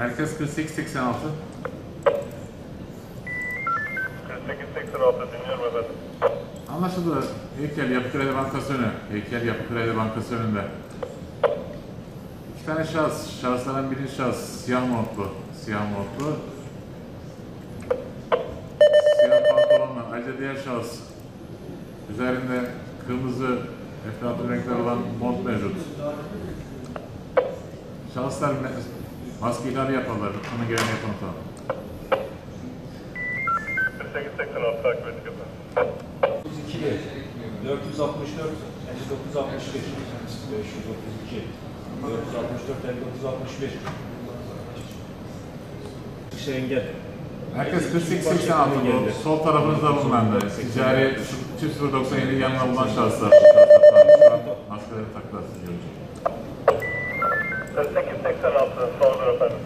Herkes 4886. 48-86 dinliyorum efendim. Anlaşıldı. Heykel Yapı Kredi Bankası önü. Heykel Yapı Kredi Bankası önünde. İki tane şahıs. Şahıslardan birinci şahıs siyah montlu. Siyah montlu. Siyah pantolonla. Ayrıca diğer şahıs üzerinde kırmızı etraflı renkler olan mont mevcut. Şahıslar me- maske ihlali yaparlar. 48-86 takip ettik efendim. 32 464 59 61 532 464 59 61 İşte engel. Herkes 4886 bu. Sol tarafınızda bulunan da ticari çift 097 yanına bulunan şahıslar. Maskeleri taktılar siz görünce. 48-86 soldur efendim.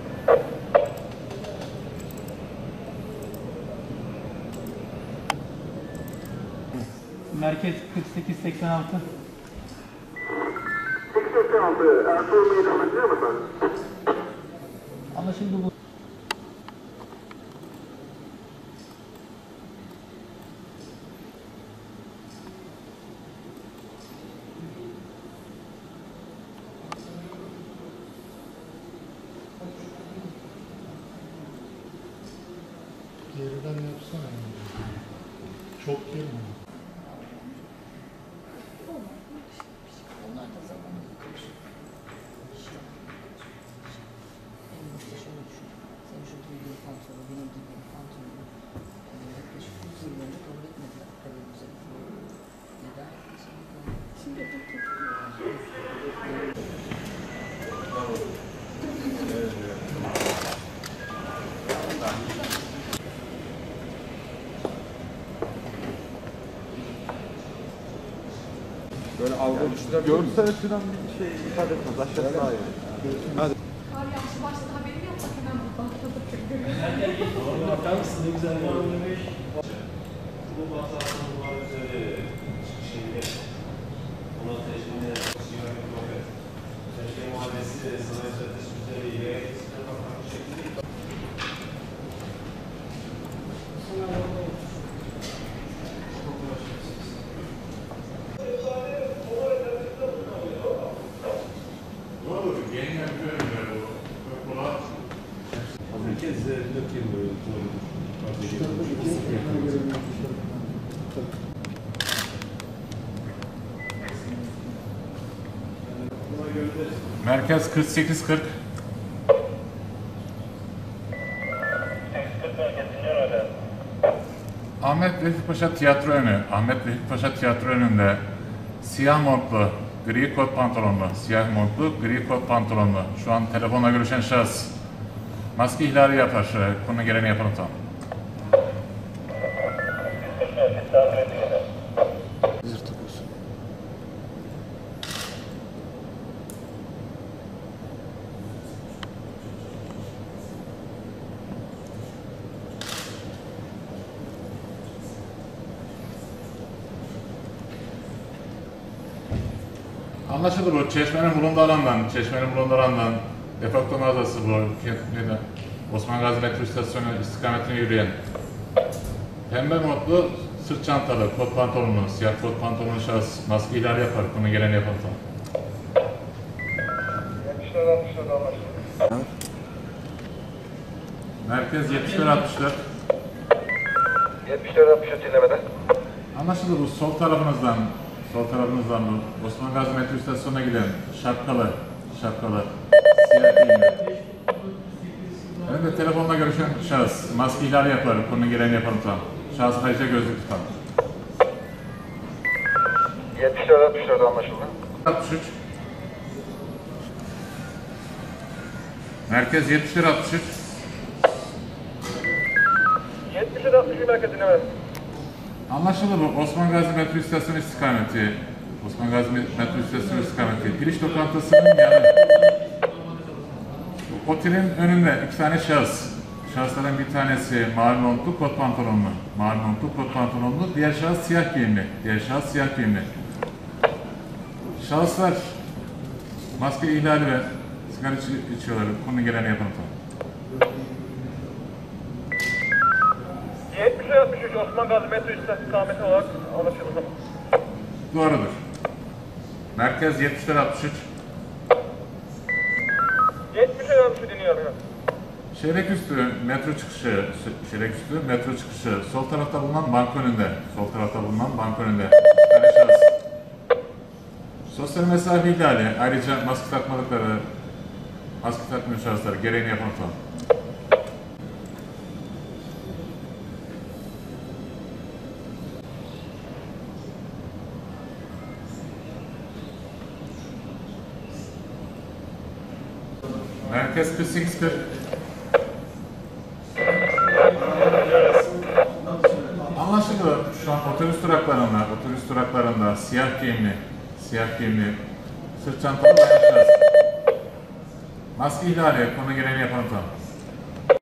Merkez 4886. 886 Ertuğrul Meydanı biliyor musun? Anlaşıldı bu. Geriden yapsana. Çok girme. Böyle algı oluşturan Görsel açıdan bir şey ifade etmez. Aşağısı daha iyi. Hadi. Kar yağışı başladı haberim yok bak hemen buradan. Bakar mısın ne güzel bir Ne olur? Yeni yapıyorum ya bu. Bu kulak. Herkes dökeyim böyle. Merkez 4840. 840 merkez dinliyorum efendim. Ahmet Vefik Paşa Tiyatro önü. Ahmet Vefik Paşa Tiyatro önünde siyah montlu, gri kot pantolonlu, siyah montlu, gri kot pantolonlu. Şu an telefonla görüşen şahıs. Maske ihlali yapar. Konu geleni yapalım tamam. Anlaşıldı bu. Çeşmenin bulunduğu alandan, Çeşmenin bulunduğu alandan defakto mağazası bu. Neydi? Osman Gazi metro istasyonu istikametine yürüyen. Pembe modlu, sırt çantalı, kot pantolonlu, siyah kot pantolonlu şahıs maske ihlali yapar. Konu geleni yapalım tamam. 70'ler 60'lar anlaşıldı. Merkez 74 64. 70'ler 60'lar dinlemede. Anlaşıldı bu sol tarafınızdan, sol tarafınızdan bu Osman Gazi metro istasyonuna giden şapkalı, şapkalı, siyah giyimli. Önünde telefonla görüşen şahıs maske ihlali yapar. Konu geleni yapalım tamam. Şahıs ayrıca gözlük tutalım. 70'ler 60'lar anlaşıldı. 63. Merkez 71 63. 70'ler 60'lar merkez dinlemede. Anlaşıldı bu. Osman Gazi metro istasyonu istikameti. Osman Gazi metro istasyonu istikameti. Piliç lokantasının yanı. Otelin önünde iki tane şahıs. Şahısların bir tanesi mavi montlu, kot pantolonlu. Mavi montlu, kot pantolonlu. Diğer şahıs siyah giyimli. Diğer şahıs siyah giyimli. Şahıslar maske ihlali ve sigara içi- içiyorlar. Konu geleni yapalım tamam. 63 Osman Gazi metro istikameti olarak anlaşıldı. Doğrudur. Merkez 7463. 70 63 dinliyorum. Şerek üstü metro çıkışı, şerek üstü metro çıkışı sol tarafta bulunan bank önünde, sol tarafta bulunan bank önünde. Şahıs. Sosyal mesafe ihlali, ayrıca maske takmadıkları, maske takmayan şahıslar gereğini yapan falan. Merkez 4840. Anlaşıldı. Şu an otobüs duraklarında, otobüs duraklarında siyah giyimli, siyah giyimli, sırt çantalı şahıs. Maske ihlali, konu gereğini yapan tanım.